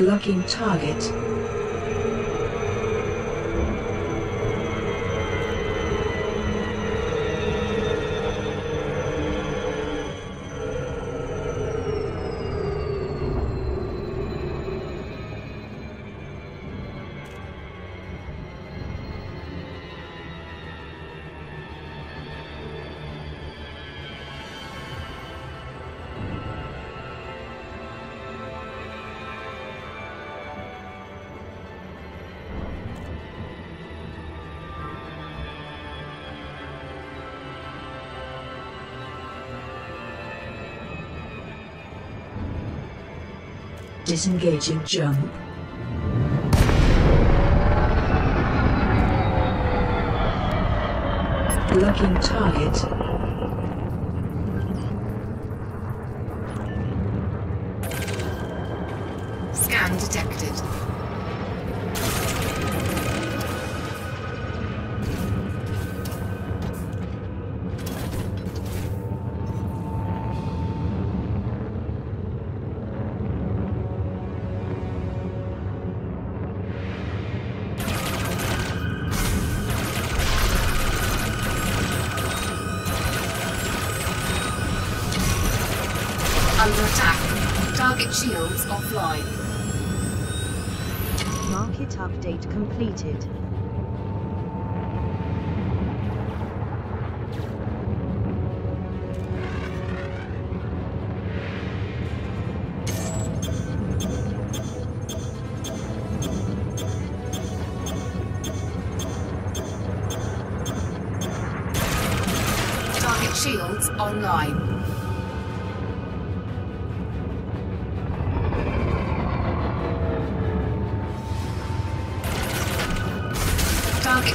Locking target. Disengaging jump. Locking target. Target shields offline. Market update completed.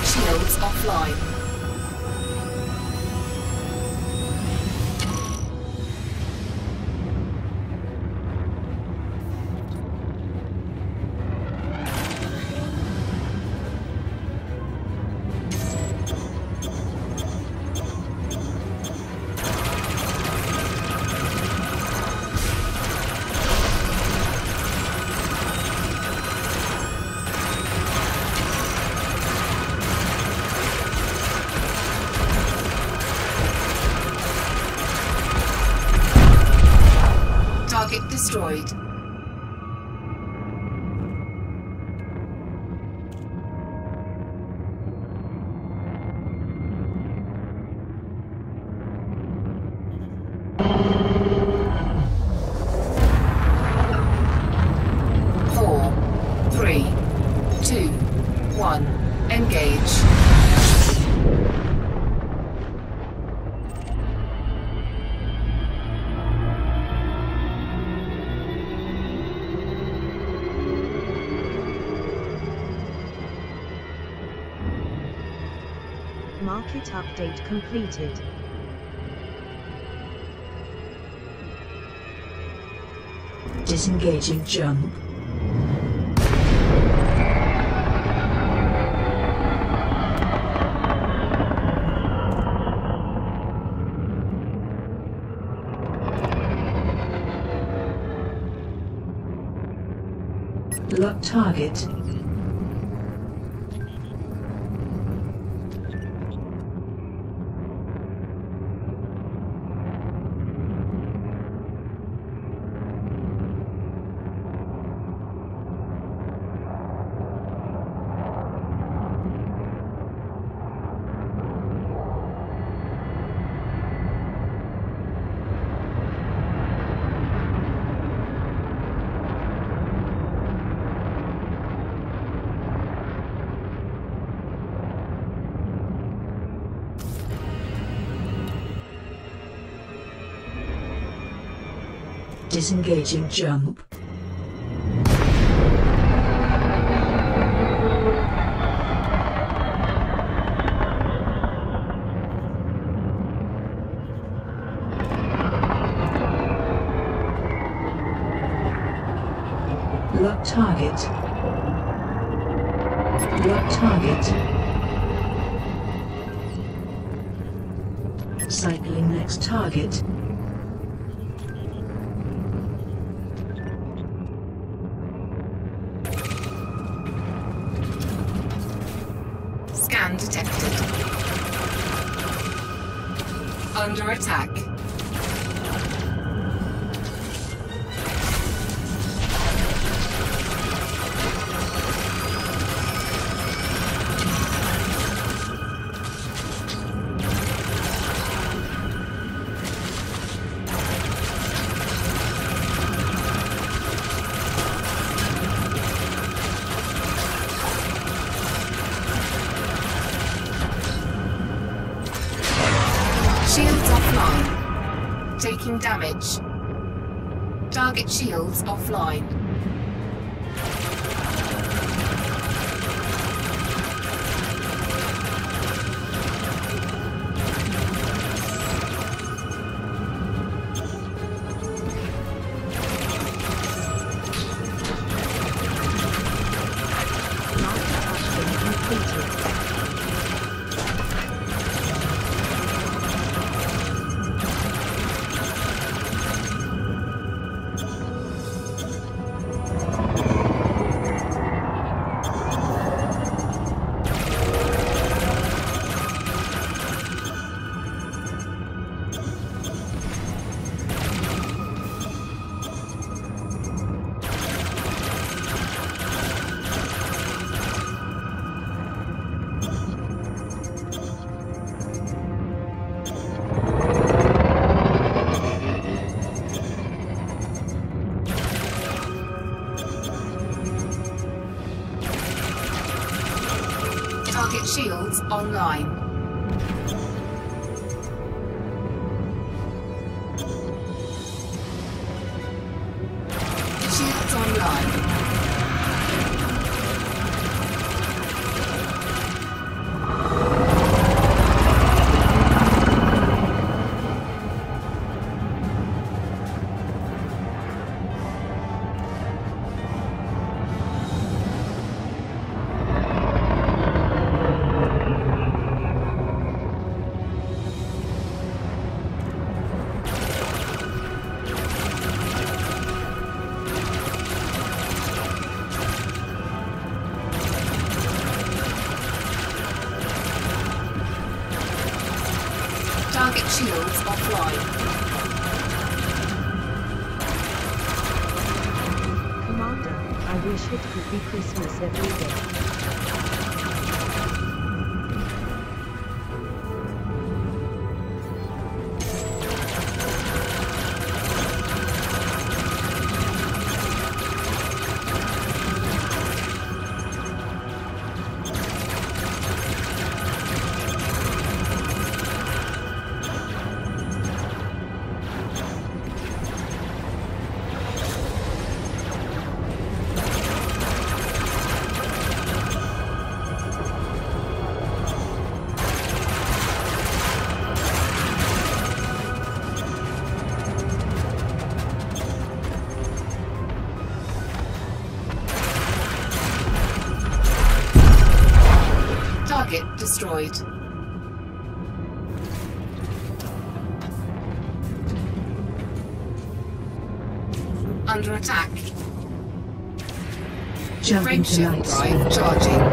Shields offline. Target destroyed. Market update completed. Disengaging jump. Lock target. Disengaging jump. Lock target. Lock target. Cycling next target. Damage. Target shields offline. Multitasking completed. Target shields online. Christmas every destroyed. Under attack. Jump Frame into drive charging.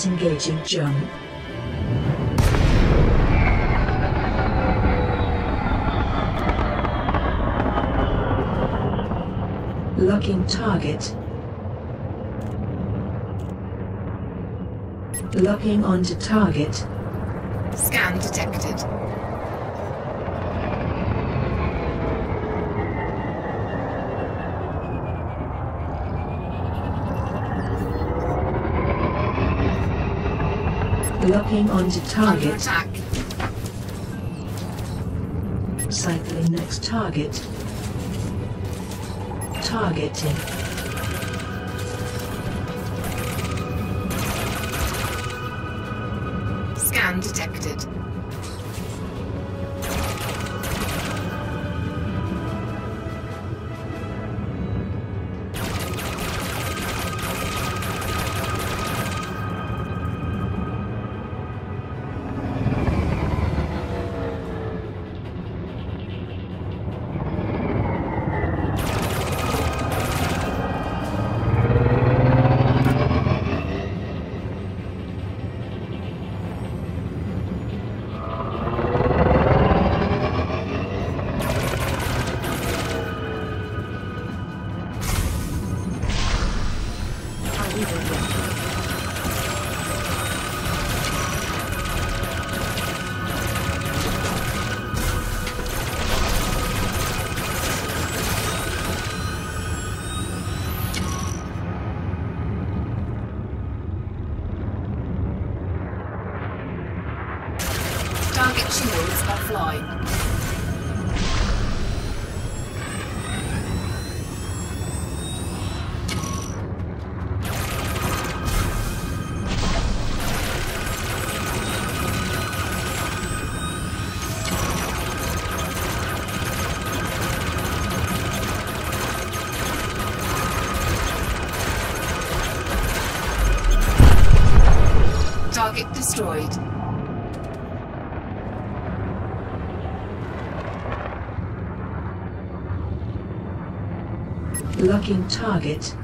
Disengaging jump. Locking target. Locking onto target. Scan detected. Locking onto Under target. attack. Cycling next target. Targeting. Target destroyed. Locking target.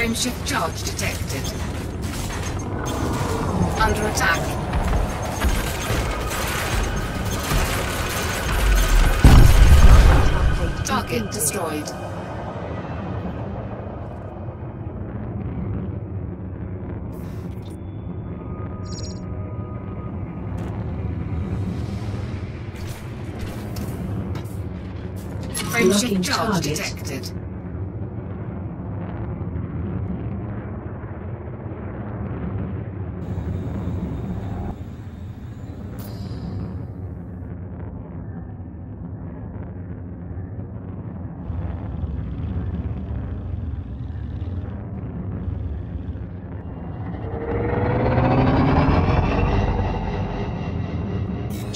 Frameshift charge detected. Under attack. Target destroyed. Frameshift charge detected.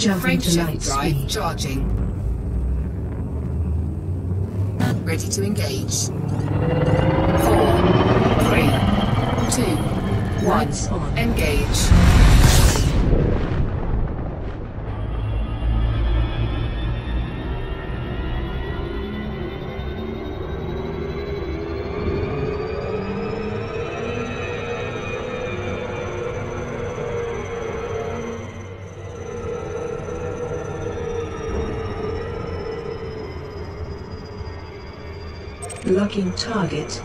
Jumping to light drive speed. charging. Ready to engage. Four, three, two, one. Engage. Locking target.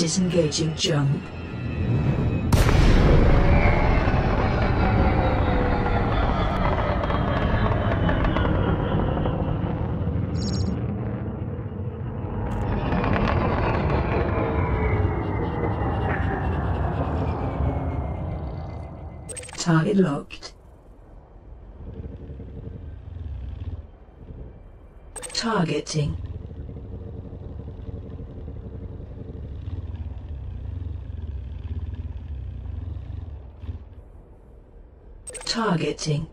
Disengaging jump. Target locked. Targeting. Targeting.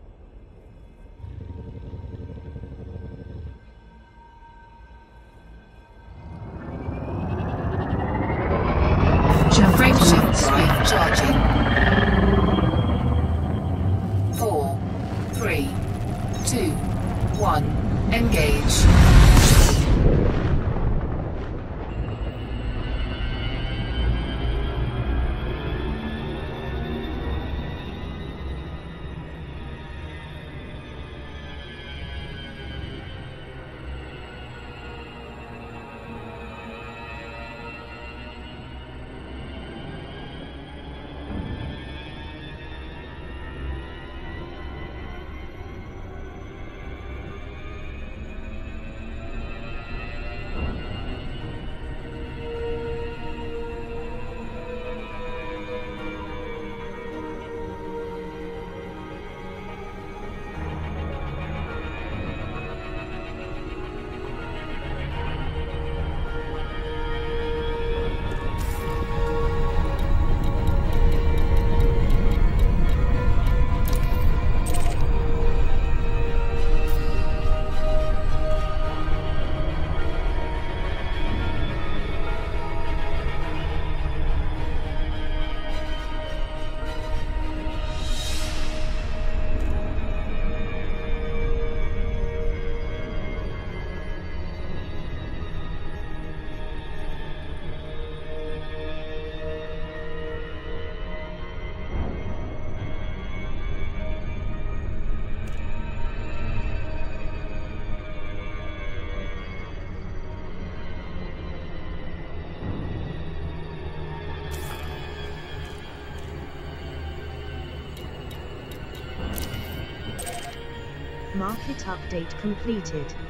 Market update completed.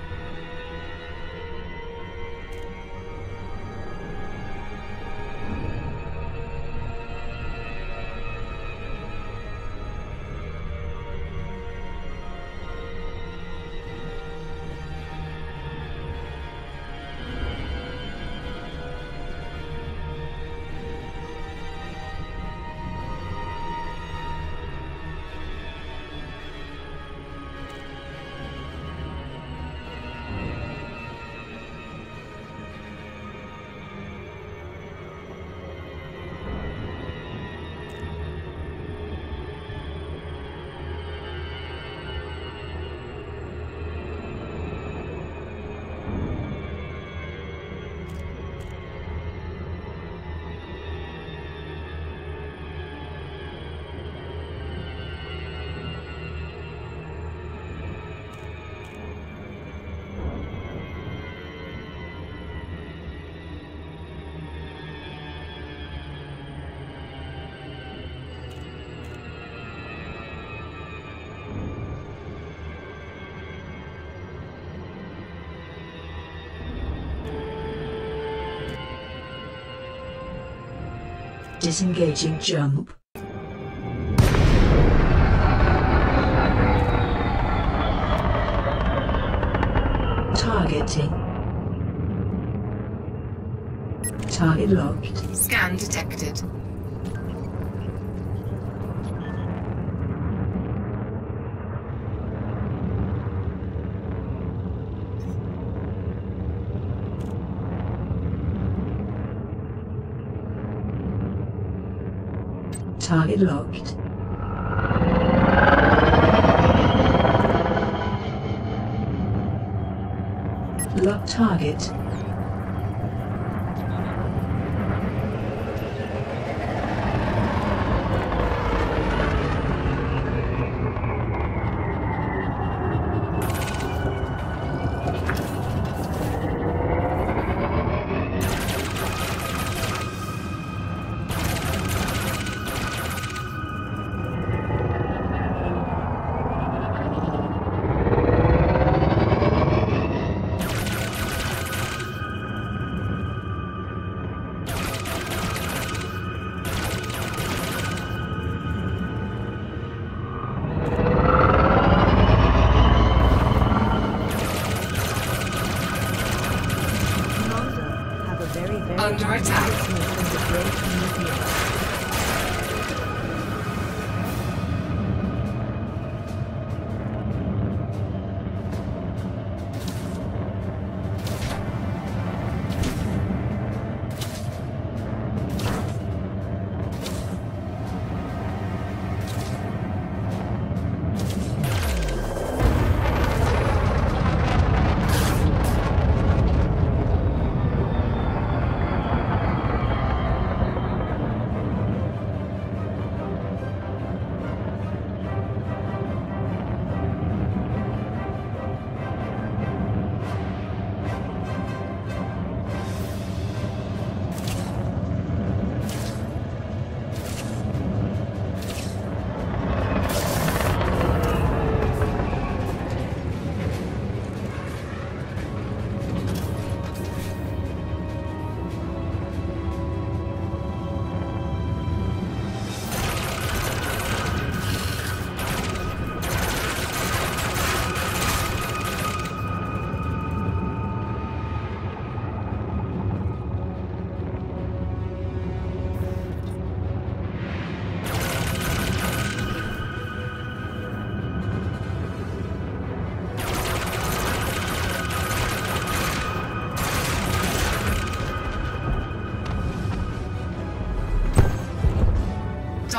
Disengaging jump. Targeting. Target locked. Scan detected. Target locked. Lock target.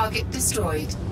Target destroyed.